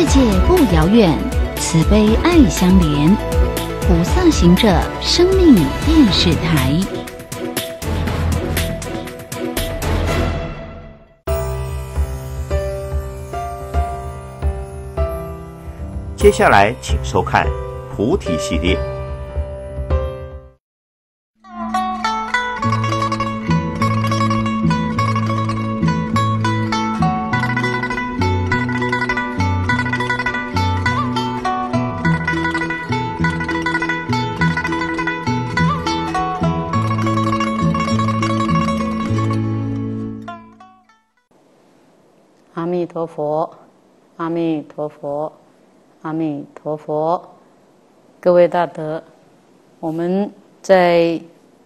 世界不遥远，慈悲爱相连。菩萨行者生命电视台。接下来，请收看菩提系列。佛，阿弥陀佛，阿弥陀佛。各位大德，我们在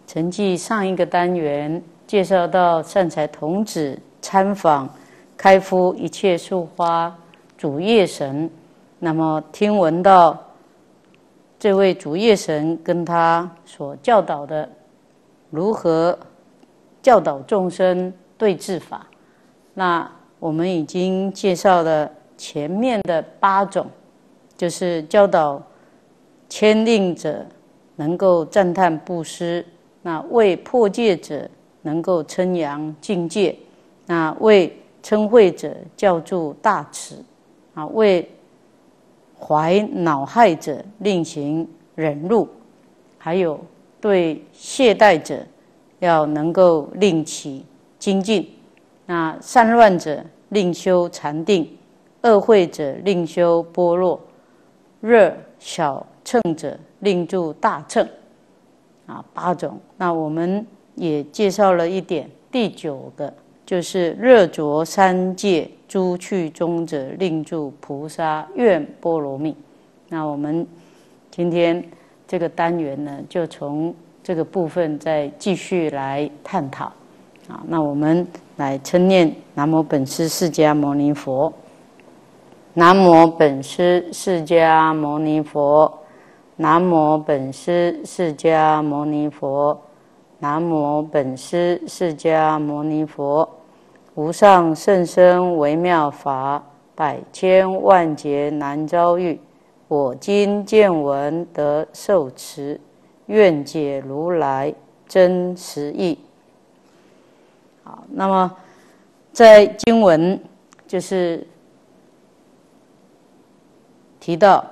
承继上一个单元介绍到善财童子参访开敷一切树花主业神，那么听闻到这位主业神跟他所教导的如何教导众生对治法，那。我们已经介绍了前面的八种，就是教导谦令者能够赞叹布施，那为破戒者能够称扬境界，那为称慧者教助大慈，啊，为怀恼害者令行忍辱，还有对懈怠者要能够令其精进，那善乱者。令修禅定，恶慧者令修般若，热小乘者令住大乘，啊，八种。那我们也介绍了一点，第九个就是热着三界诸趣中者令住菩萨愿波罗蜜。那我们今天这个单元呢，就从这个部分再继续来探讨。啊，那我们来称念南无本师释迦牟尼佛。南无本师释迦牟尼佛。南无本师释迦牟尼佛。南无本师释迦牟尼佛。无上甚深微妙法，百千万劫难遭遇。我今见闻得受持，愿解如来真实义。好，那么在经文就是提到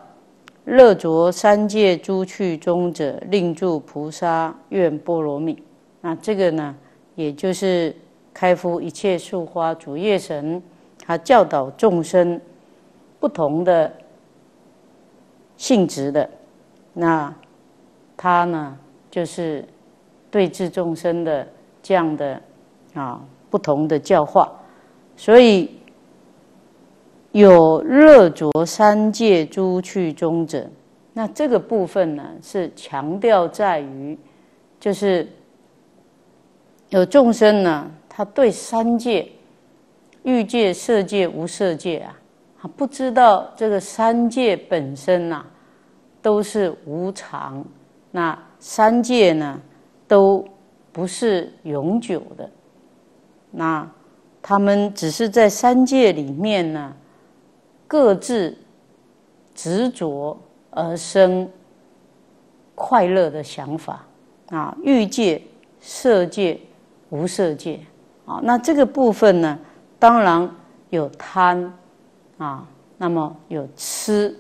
乐着三界诸趣中者，令住菩萨愿波罗蜜。那这个呢，也就是开敷一切树花主业神，他教导众生不同的性质的。那他呢，就是对治众生的这样的。啊，不同的教化，所以有热着三界诸趣中者，那这个部分呢，是强调在于，就是有众生呢，他对三界、欲界、色界、无色界啊，他不知道这个三界本身呐，都是无常，那三界呢，都不是永久的。那他们只是在三界里面呢，各自执着而生快乐的想法啊，欲界、色界、无色界啊。那这个部分呢，当然有贪啊，那么有痴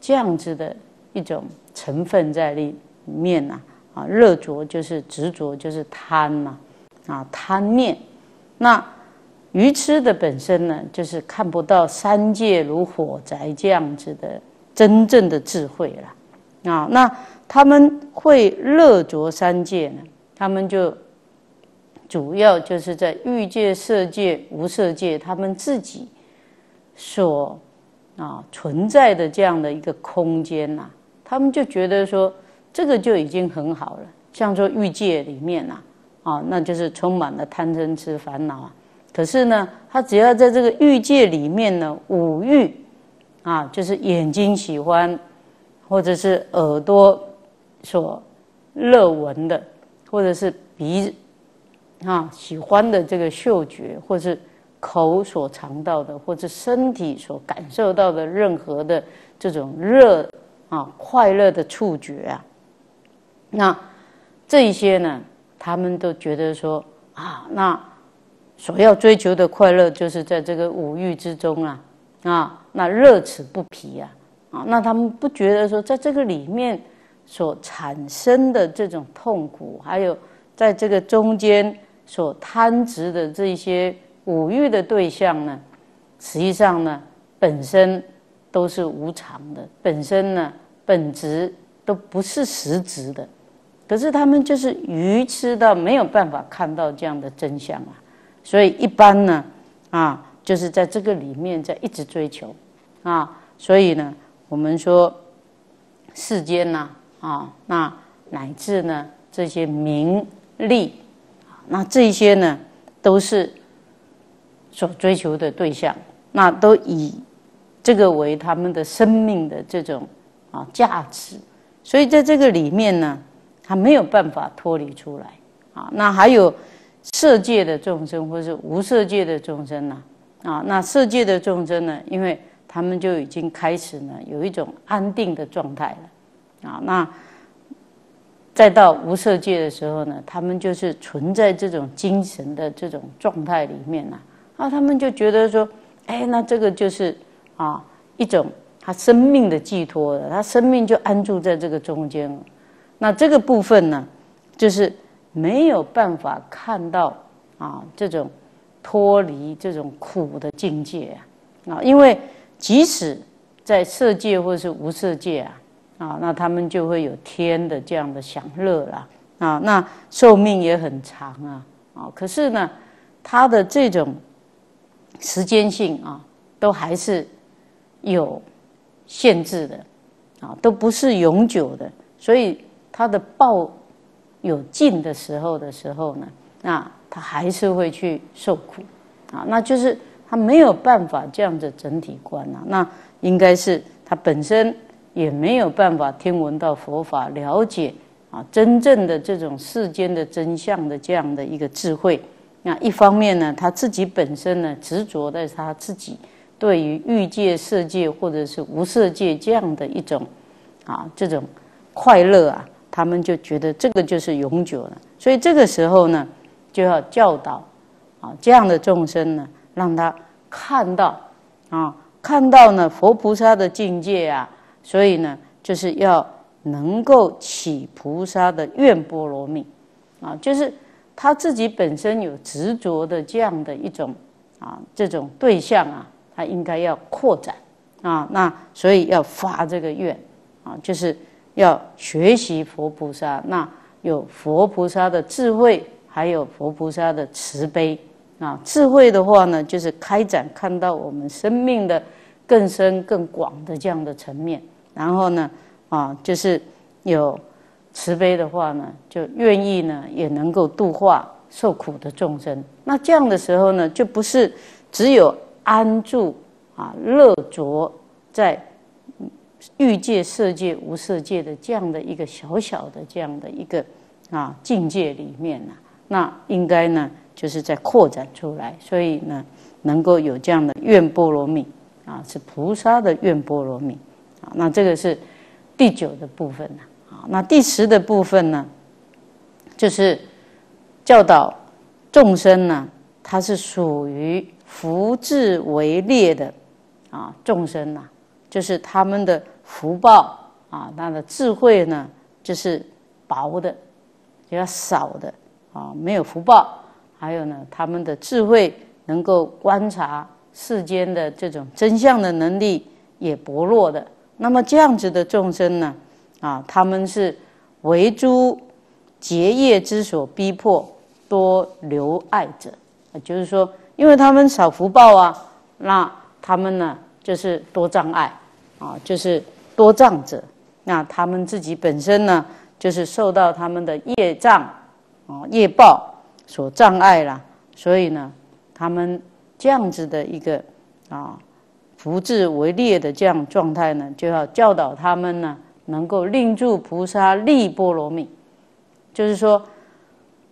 这样子的一种成分在里面呐啊。热着就是执着，就是贪嘛啊，贪念。那愚痴的本身呢，就是看不到三界如火宅这样子的真正的智慧了啊。那他们会乐着三界呢？他们就主要就是在欲界、色界、无色界，他们自己所啊存在的这样的一个空间呐，他们就觉得说这个就已经很好了。像说欲界里面呐。啊，啊那就是充满了贪嗔痴烦恼啊！可是呢，他只要在这个欲界里面呢，五欲啊，就是眼睛喜欢，或者是耳朵所乐闻的，或者是鼻啊喜欢的这个嗅觉，或是口所尝到的，或者身体所感受到的任何的这种热啊、快乐的触觉啊，那这一些呢，他们都觉得说啊，那所要追求的快乐，就是在这个五欲之中啊，啊，那乐此不疲啊，啊，那他们不觉得说，在这个里面所产生的这种痛苦，还有在这个中间所贪执的这些。五欲的对象呢，实际上呢，本身都是无常的，本身呢，本质都不是实质的，可是他们就是愚痴到没有办法看到这样的真相啊，所以一般呢，啊，就是在这个里面在一直追求，啊，所以呢，我们说世间呢，啊，那乃至呢这些名利，那这些呢都是。所追求的对象，那都以这个为他们的生命的这种啊价值，所以在这个里面呢，他没有办法脱离出来啊。那还有色界的众生，或是无色界的众生呢？啊，那色界的众生呢，因为他们就已经开始呢有一种安定的状态了啊。那再到无色界的时候呢，他们就是存在这种精神的这种状态里面呢。啊，他们就觉得说，哎，那这个就是啊一种他生命的寄托了，他生命就安住在这个中间了。那这个部分呢，就是没有办法看到啊这种脱离这种苦的境界啊啊，因为即使在色界或是无色界啊啊，那他们就会有天的这样的享乐啦啊，那寿命也很长啊啊，可是呢，他的这种。时间性啊，都还是有限制的，啊，都不是永久的，所以他的报有尽的时候的时候呢，那他还是会去受苦，啊，那就是他没有办法这样的整体观啊，那应该是他本身也没有办法听闻到佛法，了解啊真正的这种世间的真相的这样的一个智慧。那一方面呢，他自己本身呢执着在他自己对于欲界、色界或者是无色界这样的一种啊这种快乐啊，他们就觉得这个就是永久的，所以这个时候呢，就要教导啊这样的众生呢，让他看到啊看到呢佛菩萨的境界啊，所以呢就是要能够起菩萨的愿波罗蜜啊，就是。他自己本身有执着的这样的一种啊，这种对象啊，他应该要扩展啊，那所以要发这个愿啊，就是要学习佛菩萨，那有佛菩萨的智慧，还有佛菩萨的慈悲啊。智慧的话呢，就是开展看到我们生命的更深更广的这样的层面，然后呢啊，就是有。慈悲的话呢，就愿意呢，也能够度化受苦的众生。那这样的时候呢，就不是只有安住啊乐着在欲界、色界、无色界的这样的一个小小的这样的一个啊境界里面呢，那应该呢，就是在扩展出来。所以呢，能够有这样的愿波罗蜜啊，是菩萨的愿波罗蜜啊。那这个是第九的部分呢。那第十的部分呢，就是教导众生呢，它是属于福智为劣的啊众生呐，就是他们的福报啊，他的智慧呢，就是薄的，比较少的啊，没有福报。还有呢，他们的智慧能够观察世间的这种真相的能力也薄弱的。那么这样子的众生呢？啊，他们是为诸结业之所逼迫，多留爱者，就是说，因为他们少福报啊，那他们呢就是多障碍啊，就是多障者。那他们自己本身呢，就是受到他们的业障啊、业报所障碍了，所以呢，他们这样子的一个啊福智为劣的这样状态呢，就要教导他们呢。能够令住菩萨利波罗蜜，就是说，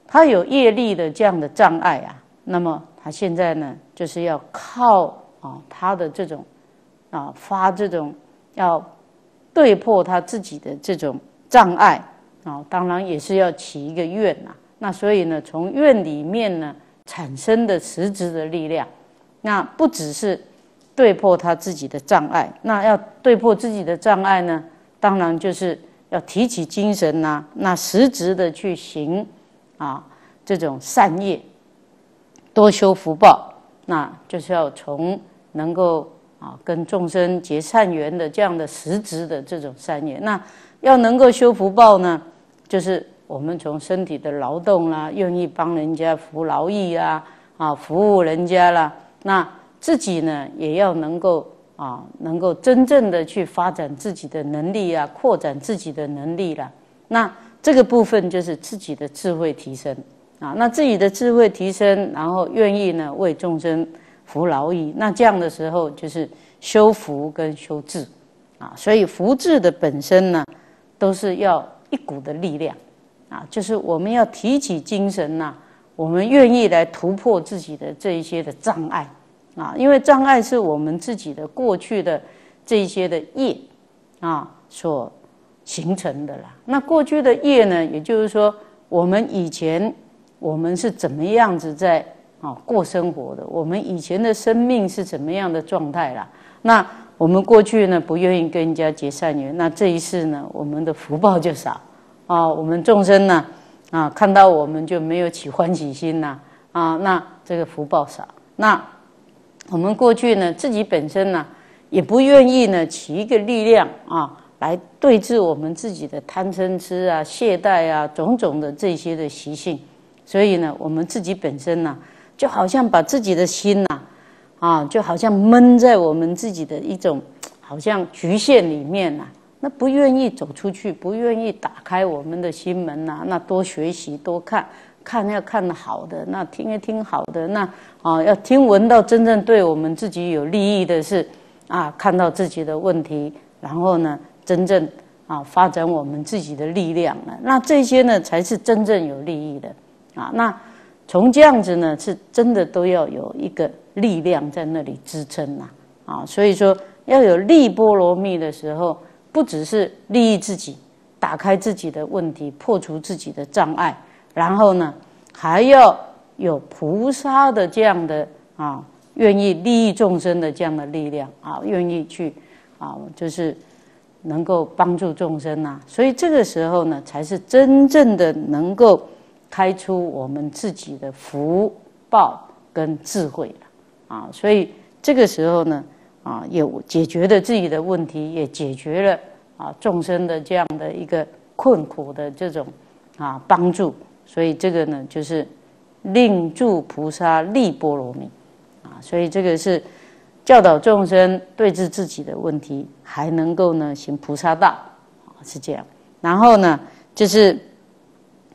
他有业力的这样的障碍啊，那么他现在呢，就是要靠啊他的这种啊发这种要对破他自己的这种障碍啊，当然也是要起一个愿呐。那所以呢，从愿里面呢产生的实质的力量，那不只是对破他自己的障碍，那要对破自己的障碍呢，当然就是要提起精神呐，那实质的去行啊这种善业。多修福报，那就是要从能够啊跟众生结善缘的这样的实质的这种善业。那要能够修福报呢，就是我们从身体的劳动啦，愿意帮人家服劳役啊，啊服务人家啦。那自己呢也要能够啊能够真正的去发展自己的能力啊，扩展自己的能力了。那这个部分就是自己的智慧提升。啊，那自己的智慧提升，然后愿意呢为众生服劳役，那这样的时候就是修福跟修智，啊，所以福智的本身呢，都是要一股的力量，啊，就是我们要提起精神呐，我们愿意来突破自己的这一些的障碍，啊，因为障碍是我们自己的过去的这一些的业，啊所形成的啦。那过去的业呢，也就是说我们以前。我们是怎么样子在啊过生活的？我们以前的生命是怎么样的状态啦？那我们过去呢不愿意跟人家结善缘，那这一世呢我们的福报就少啊。我们众生呢啊看到我们就没有起欢喜心呐啊，那这个福报少。那我们过去呢自己本身呢也不愿意呢起一个力量啊来对治我们自己的贪嗔痴啊懈怠啊种种的这些的习性。所以呢，我们自己本身呢，就好像把自己的心呐，啊，就好像闷在我们自己的一种好像局限里面呐，那不愿意走出去，不愿意打开我们的心门呐，那多学习，多看，看要看好的，那听一听好的，那啊，要听闻到真正对我们自己有利益的是啊，看到自己的问题，然后呢，真正啊发展我们自己的力量了，那这些呢，才是真正有利益的。啊，那从这样子呢，是真的都要有一个力量在那里支撑呐，啊，所以说要有利波罗蜜的时候，不只是利益自己，打开自己的问题，破除自己的障碍，然后呢，还要有菩萨的这样的啊，愿意利益众生的这样的力量啊，愿意去啊，就是能够帮助众生呐，所以这个时候呢，才是真正的能够。开出我们自己的福报跟智慧了啊，所以这个时候呢啊，也解决了自己的问题，也解决了啊众生的这样的一个困苦的这种啊帮助，所以这个呢就是令助菩萨利波罗蜜啊，所以这个是教导众生对治自己的问题，还能够呢行菩萨道啊，是这样。然后呢就是。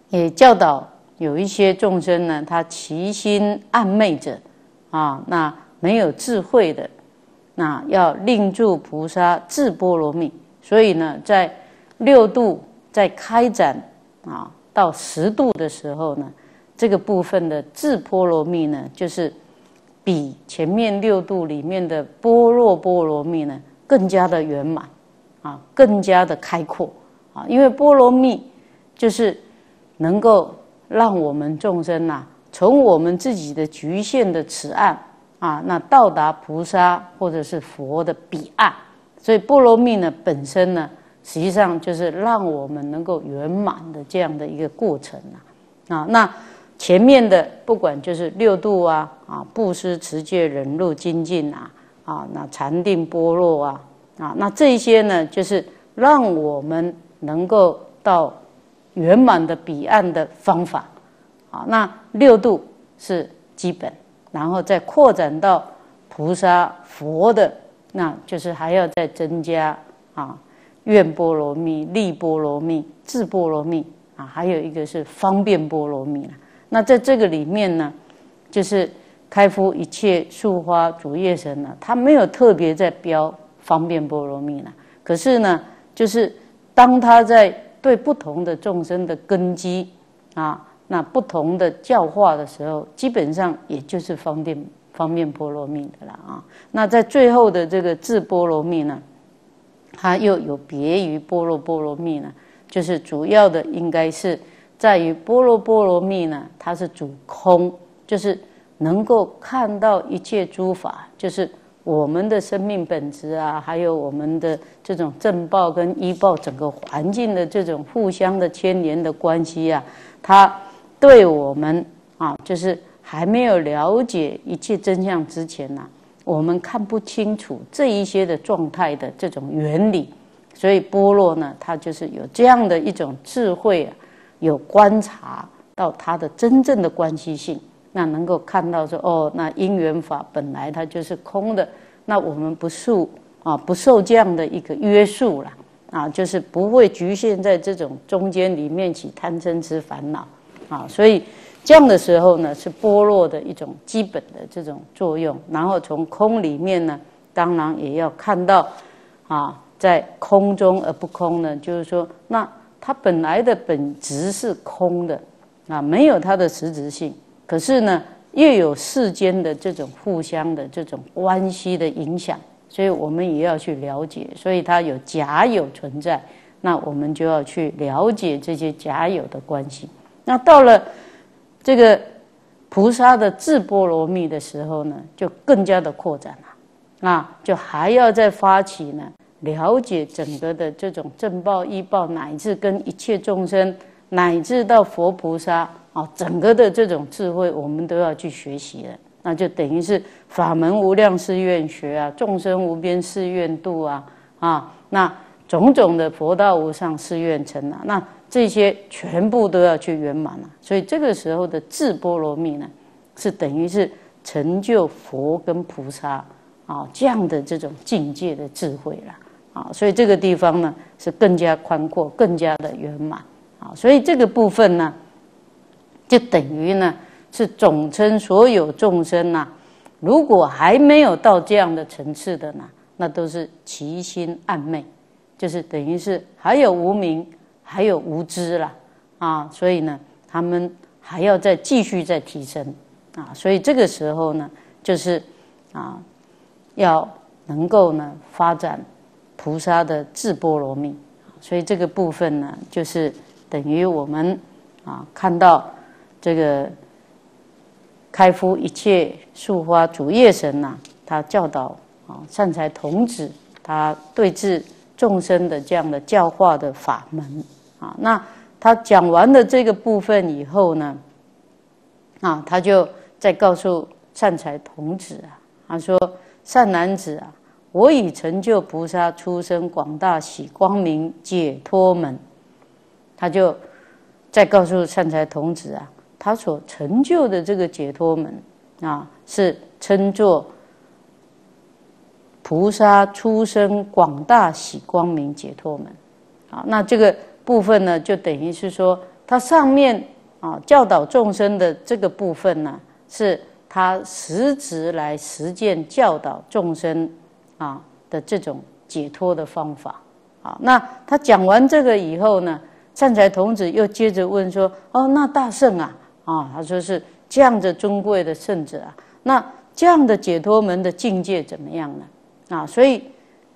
也教导有一些众生呢，他其心暗昧者，啊，那没有智慧的，那要令住菩萨智波罗蜜。所以呢，在六度在开展啊到十度的时候呢，这个部分的智波罗蜜呢，就是比前面六度里面的般若波罗蜜呢更加的圆满啊，更加的开阔啊，因为波罗蜜就是。能够让我们众生呐，从我们自己的局限的此岸啊，那到达菩萨或者是佛的彼岸。所以波罗蜜呢，本身呢，实际上就是让我们能够圆满的这样的一个过程啊。啊，那前面的不管就是六度啊，啊，布施、持戒、忍辱、精进啊，啊，那禅定、般若啊，啊，那这些呢，就是让我们能够到。圆满的彼岸的方法，啊，那六度是基本，然后再扩展到菩萨佛的，那就是还要再增加啊，愿波罗蜜、利波罗蜜、智波罗蜜啊，还有一个是方便波罗蜜那在这个里面呢，就是开敷一切树花主叶神呢，他没有特别在标方便波罗蜜呢，可是呢，就是当他在对不同的众生的根基啊那不同的教化的时候，基本上也就是方便方便波罗蜜的了啊。那在最后的这个智波罗蜜呢，它又有别于波罗波罗蜜呢，就是主要的应该是在于波罗波罗蜜呢，它是主空，就是能够看到一切诸法，就是我们的生命本质啊，还有我们的这种正报跟医报整个环境的这种互相的牵连的关系啊，它对我们啊，就是还没有了解一切真相之前呢。我们看不清楚这一些的状态的这种原理，所以波罗呢，它就是有这样的一种智慧啊，有观察到它的真正的关系性，那能够看到说，哦，那因缘法本来它就是空的，那我们不受啊，不受这样的一个约束了啊，就是不会局限在这种中间里面起贪嗔痴烦恼啊，所以。这样的时候呢，是波落的一种基本的这种作用。然后从空里面呢，当然也要看到，啊，在空中而不空呢，就是说，那它本来的本质是空的，啊，没有它的实质性。可是呢，又有世间的这种互相的这种关系的影响，所以我们也要去了解。所以它有假有存在，那我们就要去了解这些假有的关系。那到了。这个菩萨的智波罗蜜的时候呢，就更加的扩展了，啊，就还要再发起呢，了解整个的这种正报、依报，乃至跟一切众生，乃至到佛菩萨整个的这种智慧，我们都要去学习了。那就等于是法门无量誓愿学啊，众生无边誓愿度啊，啊，那种种的佛道无上誓愿成啊，那。这些全部都要去圆满了，所以这个时候的智波罗蜜呢，是等于是成就佛跟菩萨啊这样的这种境界的智慧了啊，所以这个地方呢是更加宽阔、更加的圆满啊，所以这个部分呢，就等于呢是总称所有众生呐，如果还没有到这样的层次的呢，那都是其心暗昧，就是等于是还有无名。还有无知了啊，所以呢，他们还要再继续再提升啊，所以这个时候呢，就是啊，要能够呢发展菩萨的智波罗蜜，所以这个部分呢，就是等于我们啊看到这个开敷一切树花主业神呐，他教导啊善财童子，他对治众生的这样的教化的法门。啊，那他讲完了这个部分以后呢，啊，他就再告诉善财童子啊，他说：“善男子啊，我已成就菩萨出生广大喜光明解脱门。”他就再告诉善财童子啊，他所成就的这个解脱门啊，是称作菩萨出生广大喜光明解脱门。啊，那这个。部分呢，就等于是说，他上面啊教导众生的这个部分呢，是他实质来实践教导众生啊的这种解脱的方法啊。那他讲完这个以后呢，善财童子又接着问说：“哦，那大圣啊，啊，他说是这样的尊贵的圣者啊，那这样的解脱门的境界怎么样呢？啊，所以。”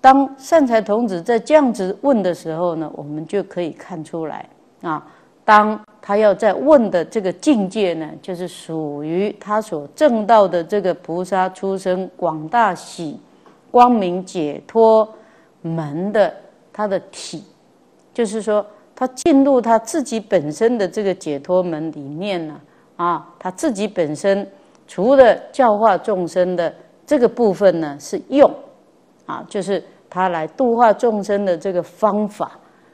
当善财童子在这样子问的时候呢，我们就可以看出来啊，当他要在问的这个境界呢，就是属于他所证到的这个菩萨出生广大喜光明解脱门的他的体，就是说他进入他自己本身的这个解脱门里面呢，啊，他自己本身除了教化众生的这个部分呢，是用啊，就是。他来度化众生的这个方法，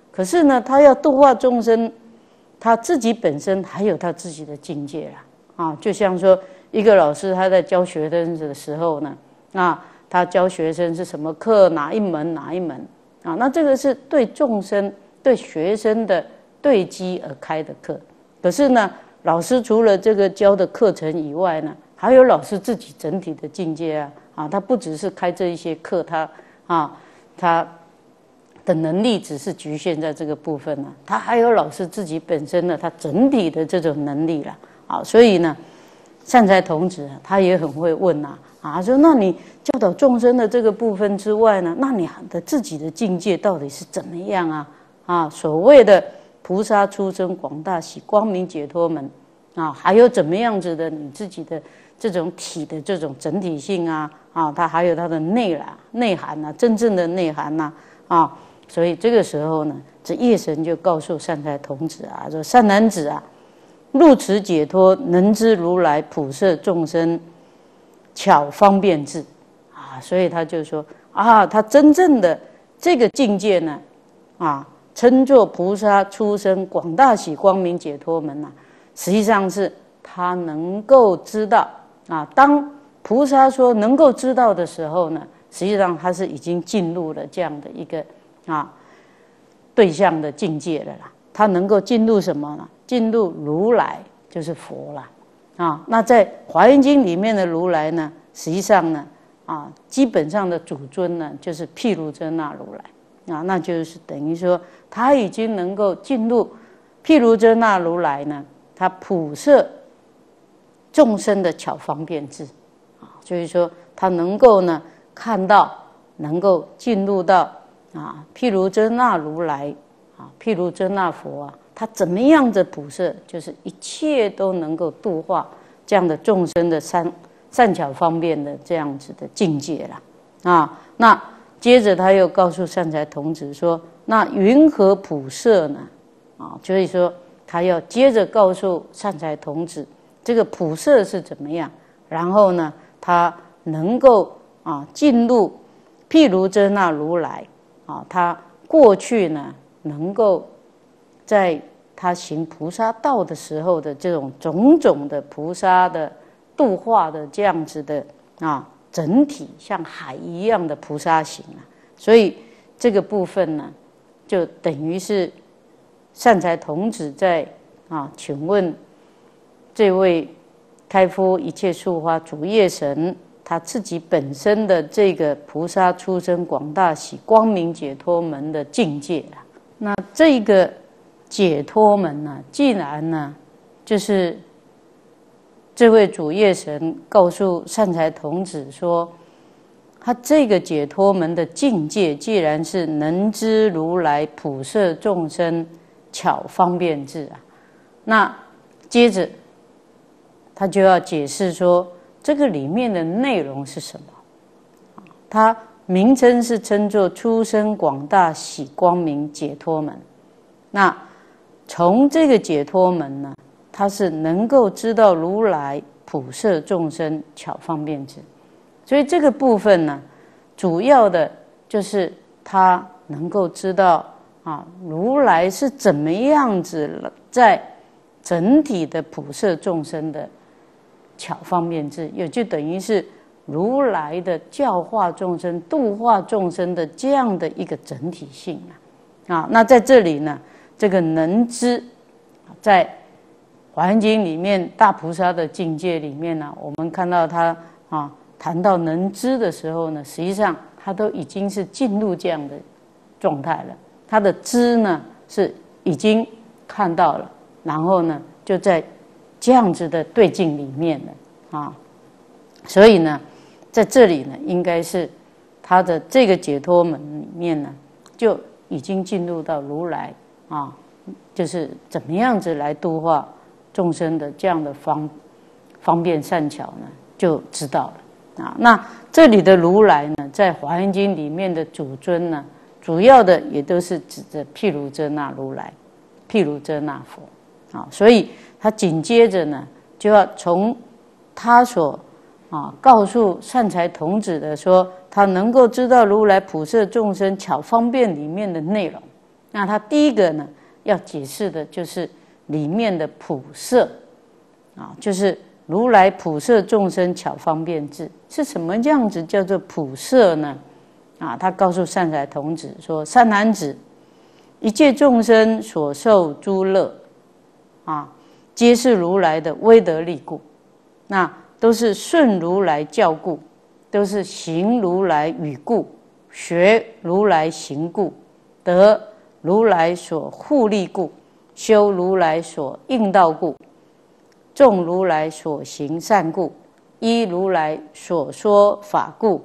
可是呢，他要度化众生，他自己本身还有他自己的境界啦。啊，就像说一个老师他在教学生的时候呢，啊，他教学生是什么课，哪一门哪一门啊？那这个是对众生、对学生的对机而开的课。可是呢，老师除了这个教的课程以外呢，还有老师自己整体的境界啊，啊，他不只是开这一些课，他啊。他的能力只是局限在这个部分呢，他还有老师自己本身的他整体的这种能力了啊，所以呢，善财童子他也很会问呐啊，说那你教导众生的这个部分之外呢，那你的自己的境界到底是怎么样啊？啊，所谓的菩萨出生广大喜光明解脱门啊，还有怎么样子的你自己的这种体的这种整体性啊啊，它还有它的内涵内涵呐，真正的内涵呐啊。所以这个时候呢，这夜神就告诉善财童子啊，说善男子啊，入此解脱，能知如来普摄众生，巧方便智啊。所以他就说啊，他真正的这个境界呢，啊，称作菩萨出生广大喜光明解脱门呐。实际上是他能够知道啊，当菩萨说能够知道的时候呢，实际上他是已经进入了这样的一个。啊，对象的境界了啦，他能够进入什么呢？进入如来就是佛了啊。那在《华严经》里面的如来呢，实际上呢，啊，基本上的主尊呢，就是毗卢遮那如来啊，那就是等于说他已经能够进入譬如遮那如来呢，他普摄众生的巧方便智啊，就是说他能够呢看到，能够进入到。啊，譬如遮那如来啊，譬如遮那佛啊，他怎么样子普摄，就是一切都能够度化这样的众生的善善巧方便的这样子的境界了啊。那接着他又告诉善财童子说：“那云何普摄呢？”啊，所以说他要接着告诉善财童子，这个普摄是怎么样，然后呢，他能够啊进入譬如遮那如来。啊，他过去呢，能够在他行菩萨道的时候的这种种种的菩萨的度化的这样子的啊，整体像海一样的菩萨行啊，所以这个部分呢，就等于是善财童子在啊，请问这位开敷一切树花主业神。他自己本身的这个菩萨出生广大喜光明解脱门的境界啊。那这个解脱门呢，既然呢，就是这位主业神告诉善财童子说，他这个解脱门的境界，既然是能知如来普摄众生巧方便智啊，那接着他就要解释说。这个里面的内容是什么？它名称是称作“出生广大喜光明解脱门”。那从这个解脱门呢，他是能够知道如来普摄众生巧方便智。所以这个部分呢，主要的就是他能够知道啊，如来是怎么样子在整体的普摄众生的。巧方便智，也就等于是如来的教化众生、度化众生的这样的一个整体性啊。啊，那在这里呢，这个能知，在《华严经》里面大菩萨的境界里面呢，我们看到他啊，谈到能知的时候呢，实际上他都已经是进入这样的状态了。他的知呢，是已经看到了，然后呢，就在。这样子的对境里面了啊，所以呢，在这里呢，应该是他的这个解脱门里面呢，就已经进入到如来啊，就是怎么样子来度化众生的这样的方方便善巧呢，就知道了啊。那这里的如来呢，在华严经里面的主尊呢，主要的也都是指着譬如遮那如来，譬如遮那佛啊，所以。他紧接着呢，就要从他所啊告诉善财童子的说，他能够知道如来普摄众生巧方便里面的内容。那他第一个呢，要解释的就是里面的普摄啊，就是如来普摄众生巧方便智是什么样子叫做普摄呢？啊，他告诉善财童子说：“善男子，一切众生所受诸乐啊。”皆是如来的威德力故，那都是顺如来教故，都是行如来语故，学如来行故，得如来所护力故，修如来所应道故，众如来所行善故，依如来所说法故，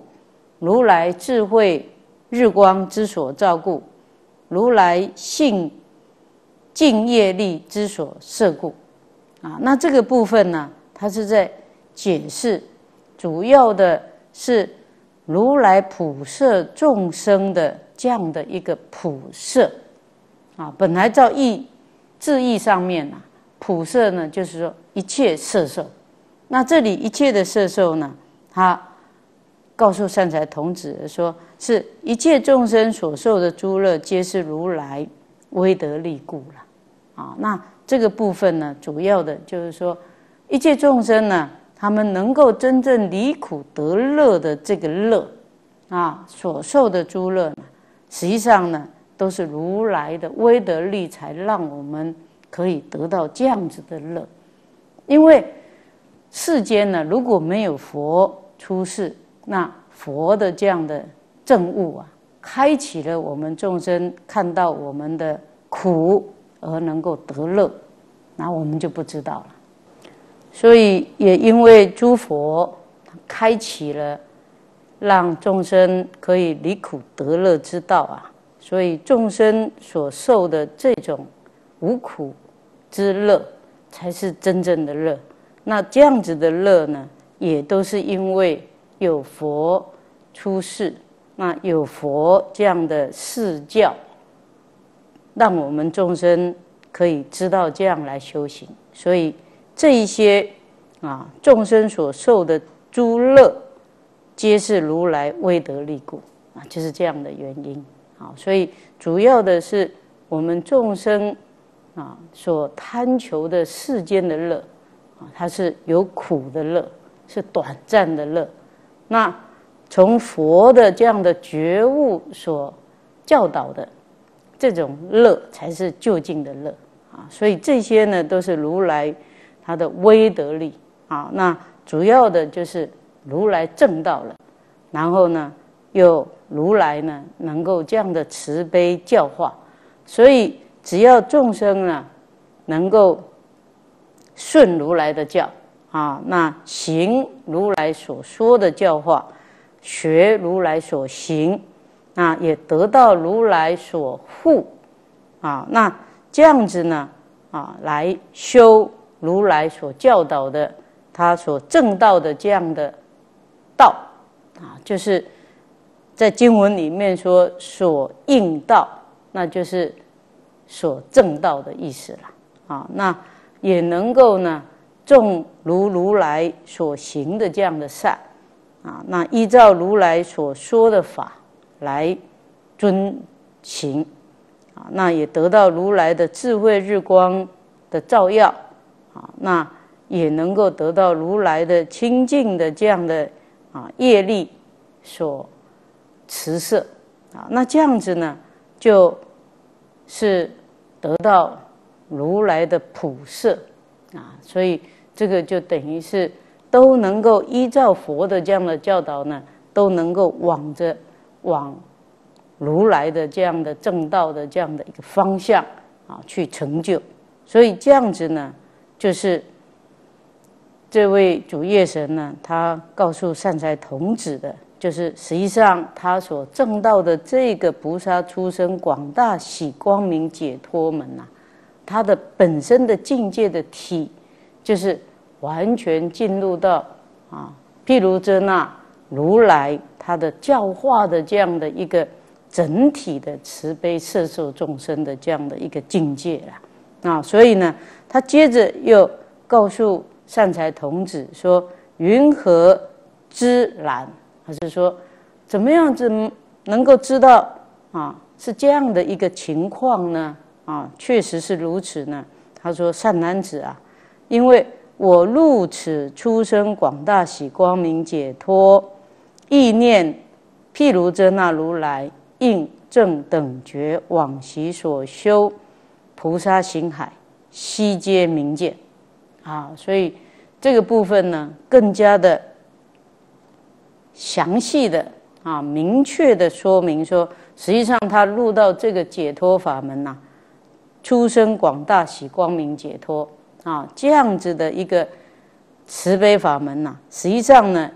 如来智慧日光之所照故，如来性净业力之所摄故。啊，那这个部分呢，它是在解释，主要的是如来普摄众生的。这样的一个普摄啊，本来照义字义上面啊，普摄呢就是说一切色受。那这里一切的色受呢，他告诉善财童子说，是一切众生所受的诸乐，皆是如来威德力故了。啊，那这个部分呢，主要的就是说，一切众生呢，他们能够真正离苦得乐的这个乐啊，所受的诸乐呢。实际上呢，都是如来的威德力，才让我们可以得到这样子的乐。因为世间呢，如果没有佛出世，那佛的这样的正悟啊，开启了我们众生看到我们的苦而能够得乐，那我们就不知道了。所以也因为诸佛开启了。让众生可以离苦得乐之道啊，所以众生所受的这种无苦之乐，才是真正的乐。那这样子的乐呢，也都是因为有佛出世，那有佛这样的世教，让我们众生可以知道这样来修行。所以这一些啊，众生所受的诸乐。皆是如来威德力故啊，就是这样的原因啊。所以主要的是我们众生啊所贪求的世间的乐啊，它是有苦的乐，是短暂的乐。那从佛的这样的觉悟所教导的这种乐，才是究竟的乐啊。所以这些呢，都是如来他的威德力啊。那主要的就是。如来正道了，然后呢，又如来呢能够这样的慈悲教化，所以只要众生呢能够顺如来的教啊，那行如来所说的教化，学如来所行，那也得到如来所护啊，那这样子呢啊，来修如来所教导的，他所正道的这样的。道啊，就是在经文里面说所应道，那就是所正道的意思了啊。那也能够呢，众如如来所行的这样的善啊，那依照如来所说的法来遵行啊，那也得到如来的智慧日光的照耀啊，那也能够得到如来的清净的这样的。啊，业力所持色啊，那这样子呢，就是得到如来的普色啊，所以这个就等于是都能够依照佛的这样的教导呢，都能够往着往如来的这样的正道的这样的一个方向啊去成就，所以这样子呢，就是。这位主业神呢，他告诉善财童子的，就是实际上他所证到的这个菩萨出生广大喜光明解脱门呐，他的本身的境界的体，就是完全进入到啊，譬如遮那如来他的教化的这样的一个整体的慈悲摄受众生的这样的一个境界了啊，所以呢，他接着又告诉。善财童子说：“云何知然？还是说，怎么样子能够知道啊？是这样的一个情况呢？啊，确实是如此呢。”他说：“善男子啊，因为我入此出生广大喜光明解脱意念，譬如遮那如来应正等觉往昔所修菩萨行海，悉皆明见。”啊，所以这个部分呢，更加的详细的啊，明确的说明说，实际上他入到这个解脱法门呐，出生广大喜光明解脱啊，这样子的一个慈悲法门呐，实际上呢，